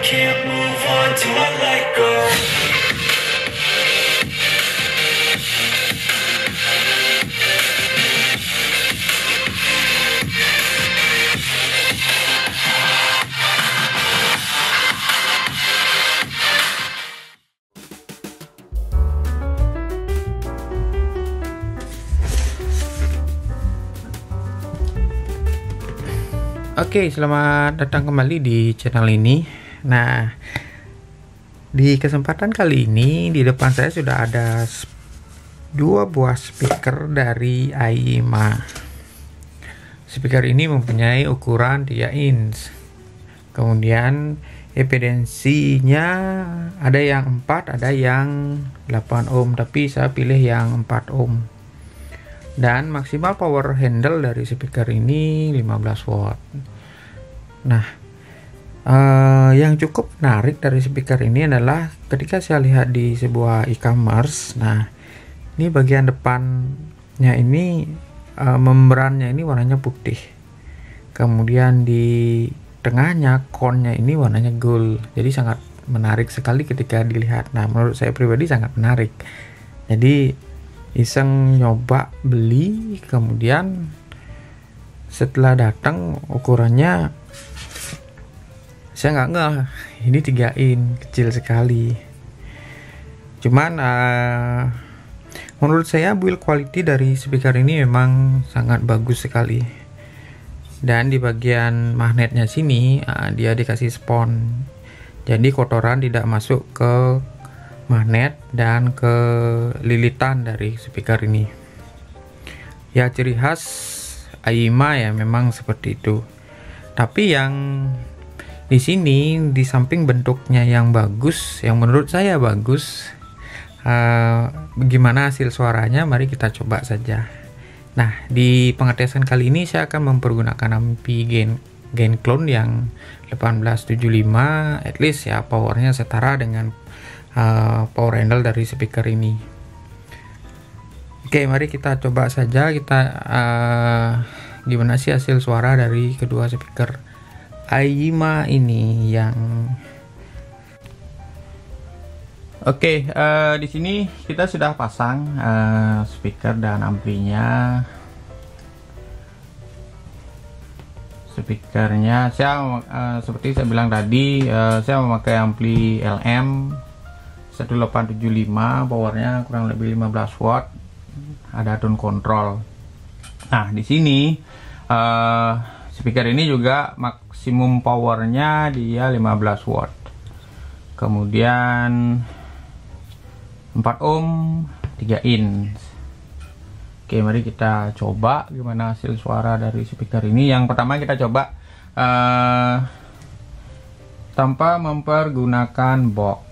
Can't. Oke, selamat datang kembali di channel ini. Nah, di kesempatan kali ini di depan saya sudah ada dua buah speaker dari AIMA. Speaker ini mempunyai ukuran 3 inch. Kemudian evidensinya ada yang 4, ada yang 8 ohm, tapi saya pilih yang 4 ohm dan maksimal power handle dari speaker ini 15 watt. Nah, eh, yang cukup menarik dari speaker ini adalah ketika saya lihat di sebuah e-commerce. Nah, ini bagian depannya ini eh, membrannya ini warnanya putih. Kemudian di tengahnya konnya ini warnanya gold. Jadi sangat menarik sekali ketika dilihat. Nah, menurut saya pribadi sangat menarik. Jadi iseng nyoba beli kemudian setelah datang ukurannya saya nggak ngeh ini 3 in kecil sekali cuman eh, menurut saya build quality dari speaker ini memang sangat bagus sekali dan di bagian magnetnya sini eh, dia dikasih spon jadi kotoran tidak masuk ke magnet dan ke lilitan dari speaker ini. Ya ciri khas AIMA ya memang seperti itu. Tapi yang di sini di samping bentuknya yang bagus, yang menurut saya bagus, eh, bagaimana hasil suaranya? Mari kita coba saja. Nah di pengetesan kali ini saya akan mempergunakan ampi gain gain clone yang 1875 at least ya powernya setara dengan uh, power handle dari speaker ini. Oke, mari kita coba saja kita uh, gimana sih hasil suara dari kedua speaker AIMA ini yang Oke, uh, di sini kita sudah pasang uh, speaker dan amplinya. Speakernya saya uh, seperti saya bilang tadi, uh, saya memakai ampli LM 1875 powernya kurang lebih 15 watt ada tone control nah di sini uh, speaker ini juga maksimum powernya dia 15 watt. Kemudian 4 ohm 3 inch. Oke mari kita coba gimana hasil suara dari speaker ini. Yang pertama kita coba uh, tanpa mempergunakan box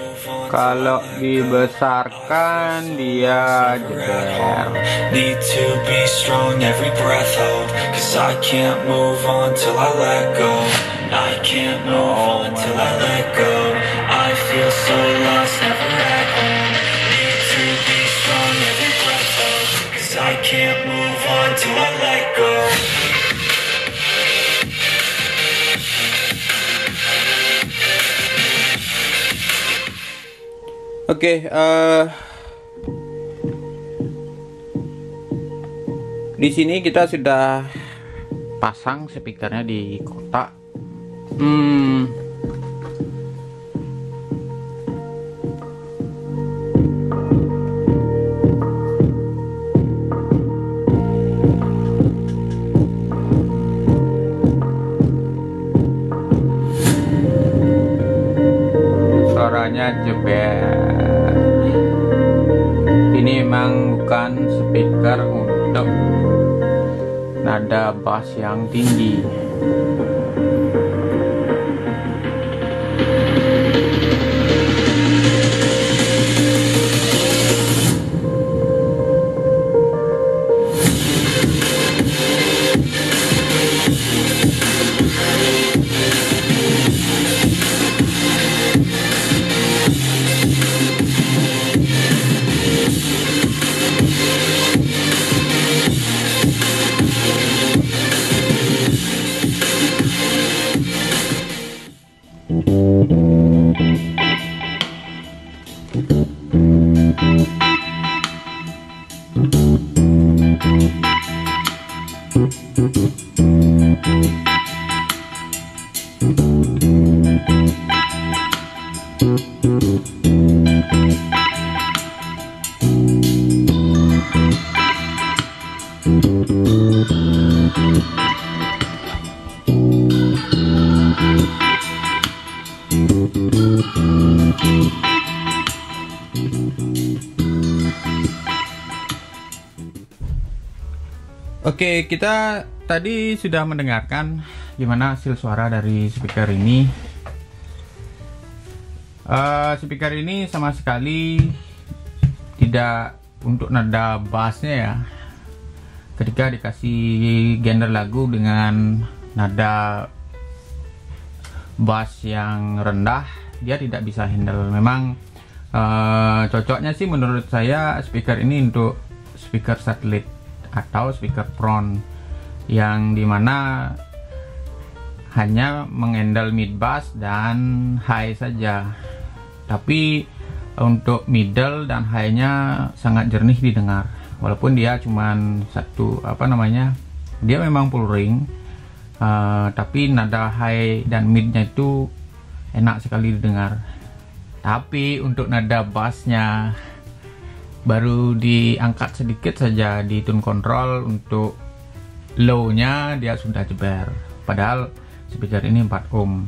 Kalau dibesarkan dia jeder. Need to be strong, every breath hold Cause I can't move on till I let go. I can't move on till I let go. I feel so lost, Oke, okay, uh, eh, di sini kita sudah pasang speakernya di kotak. Hmm, nada bass yang tinggi Oke, kita tadi sudah mendengarkan gimana hasil suara dari speaker ini. Uh, speaker ini sama sekali tidak untuk nada bassnya ya. Ketika dikasih genre lagu dengan nada bass yang rendah, dia tidak bisa handle. Memang uh, cocoknya sih menurut saya speaker ini untuk speaker satelit atau speaker front yang di mana hanya mengendal mid bass dan high saja tapi untuk middle dan high-nya sangat jernih didengar walaupun dia cuman satu apa namanya dia memang full ring uh, tapi nada high dan midnya itu enak sekali didengar. Tapi untuk nada bassnya baru diangkat sedikit saja di tune control untuk low-nya dia sudah jeber. Padahal speaker ini 4 ohm.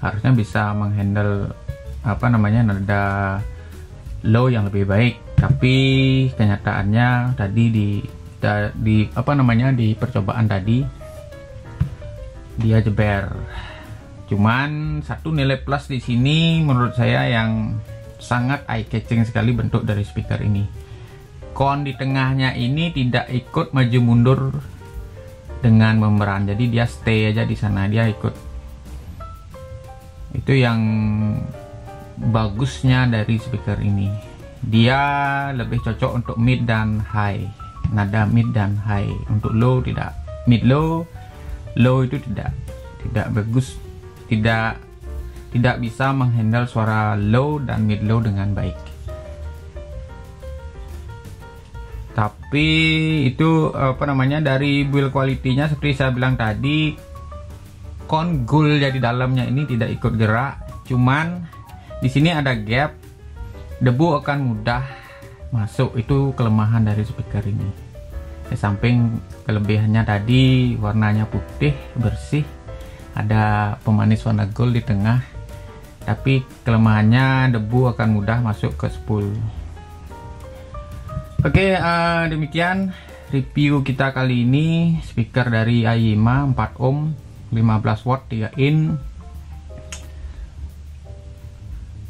Harusnya bisa menghandle apa namanya nada low yang lebih baik tapi kenyataannya tadi di di apa namanya di percobaan tadi dia jeber. Cuman satu nilai plus di sini menurut saya yang sangat eye catching sekali bentuk dari speaker ini. Kon di tengahnya ini tidak ikut maju mundur dengan memeran. Jadi dia stay aja di sana dia ikut. Itu yang bagusnya dari speaker ini dia lebih cocok untuk mid dan high. Nada mid dan high. Untuk low tidak. Mid low low itu tidak. Tidak bagus. Tidak tidak bisa menghandle suara low dan mid low dengan baik. Tapi itu apa namanya dari build quality-nya seperti saya bilang tadi kon gold jadi dalamnya ini tidak ikut gerak, cuman di sini ada gap debu akan mudah masuk. Itu kelemahan dari speaker ini. Di samping kelebihannya tadi warnanya putih bersih ada pemanis warna gold di tengah. Tapi kelemahannya debu akan mudah masuk ke spool oke okay, uh, eh, demikian review kita kali ini. Speaker dari Ayima 4 ohm 15 watt 3 in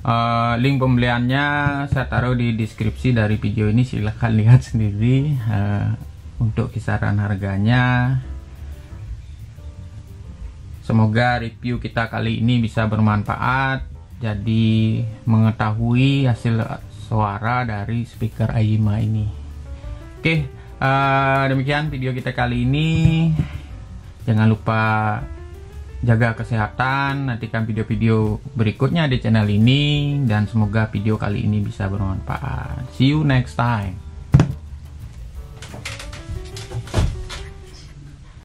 uh, link pembeliannya saya taruh di deskripsi dari video ini silahkan lihat sendiri uh, untuk kisaran harganya Semoga review kita kali ini bisa bermanfaat jadi mengetahui hasil suara dari speaker Ayima ini. Oke, uh, demikian video kita kali ini. Jangan lupa jaga kesehatan, nantikan video-video berikutnya di channel ini dan semoga video kali ini bisa bermanfaat. See you next time.